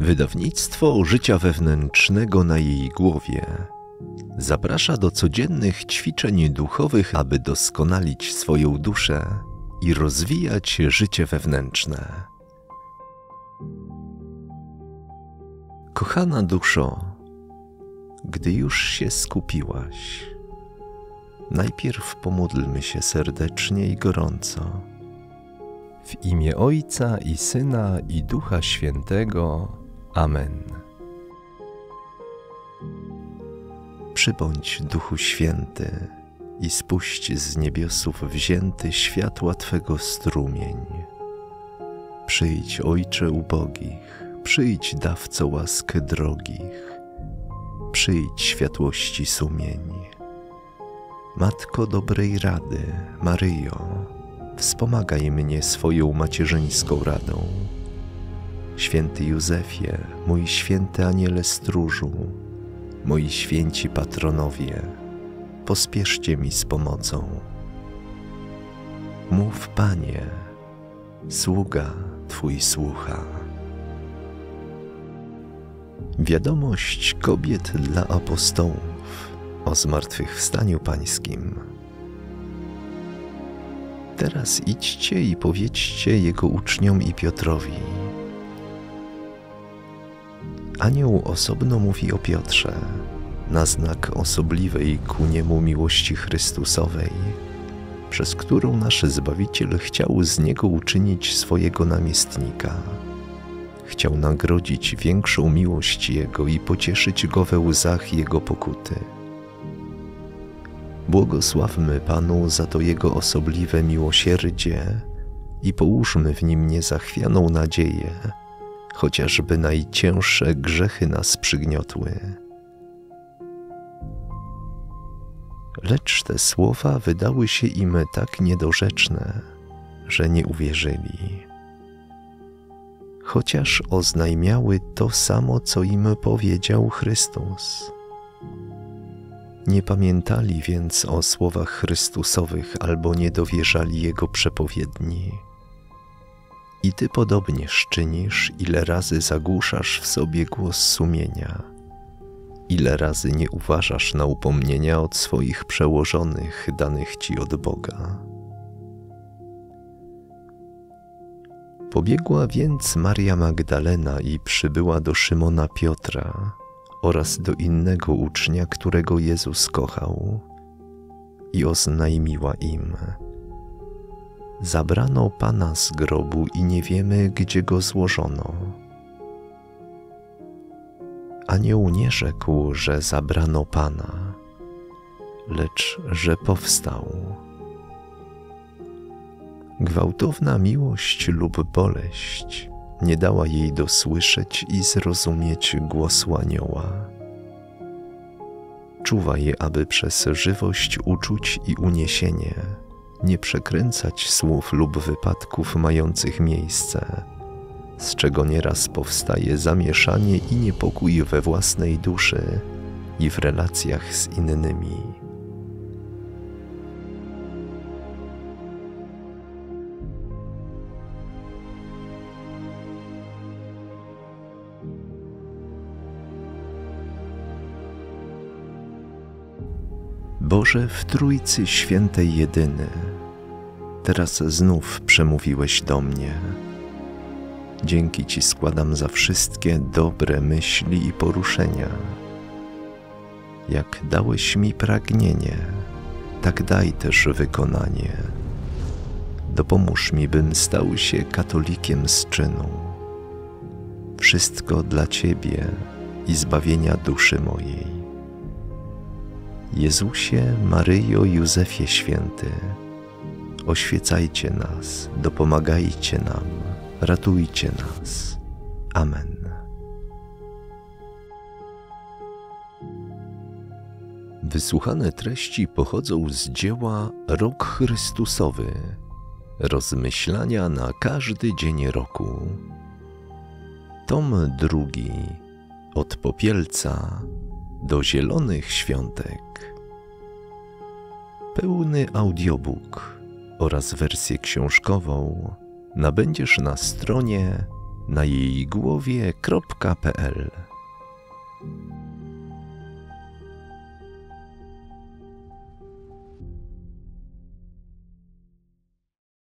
Wydawnictwo życia wewnętrznego na jej głowie zaprasza do codziennych ćwiczeń duchowych, aby doskonalić swoją duszę i rozwijać życie wewnętrzne. Kochana duszo, gdy już się skupiłaś, najpierw pomódlmy się serdecznie i gorąco. W imię Ojca i Syna i Ducha Świętego. Amen. Przybądź, Duchu Święty, i spuść z niebiosów wzięty światła Twego strumień. Przyjdź, Ojcze ubogich, przyjdź, dawco łask drogich, przyjdź światłości sumień. Matko dobrej rady, Maryjo, wspomagaj mnie swoją macierzyńską radą. Święty Józefie, mój święty aniele stróżu, moi święci patronowie, pospieszcie mi z pomocą. Mów, Panie, sługa Twój słucha. Wiadomość kobiet dla apostołów o zmartwychwstaniu Pańskim. Teraz idźcie i powiedzcie Jego uczniom i Piotrowi. Anioł osobno mówi o Piotrze, na znak osobliwej ku niemu miłości Chrystusowej, przez którą nasz Zbawiciel chciał z niego uczynić swojego namiestnika. Chciał nagrodzić większą miłość Jego i pocieszyć go we łzach Jego pokuty. Błogosławmy Panu za to Jego osobliwe miłosierdzie i połóżmy w nim niezachwianą nadzieję, chociażby najcięższe grzechy nas przygniotły. Lecz te słowa wydały się im tak niedorzeczne, że nie uwierzyli. Chociaż oznajmiały to samo, co im powiedział Chrystus. Nie pamiętali więc o słowach Chrystusowych albo nie dowierzali Jego przepowiedni. I Ty podobnież czynisz, ile razy zagłuszasz w sobie głos sumienia, ile razy nie uważasz na upomnienia od swoich przełożonych danych Ci od Boga. Pobiegła więc Maria Magdalena i przybyła do Szymona Piotra oraz do innego ucznia, którego Jezus kochał, i oznajmiła im: Zabrano pana z grobu i nie wiemy, gdzie go złożono. Anioł nie rzekł, że zabrano pana, lecz że powstał. Gwałtowna miłość lub boleść nie dała jej dosłyszeć i zrozumieć głosu anioła. Czuwaj, aby przez żywość uczuć i uniesienie nie przekręcać słów lub wypadków mających miejsce, z czego nieraz powstaje zamieszanie i niepokój we własnej duszy i w relacjach z innymi. Boże w Trójcy Świętej Jedyny, teraz znów przemówiłeś do mnie. Dzięki Ci składam za wszystkie dobre myśli i poruszenia. Jak dałeś mi pragnienie, tak daj też wykonanie. Dopomóż mi, bym stał się katolikiem z czynu. Wszystko dla Ciebie i zbawienia duszy mojej. Jezusie, Maryjo, Józefie Święty, oświecajcie nas, dopomagajcie nam, ratujcie nas. Amen. Wysłuchane treści pochodzą z dzieła Rok Chrystusowy. Rozmyślania na każdy dzień roku. Tom drugi. Od popielca do zielonych świątek. Pełny audiobook oraz wersję książkową nabędziesz na stronie na jej głowie.pl.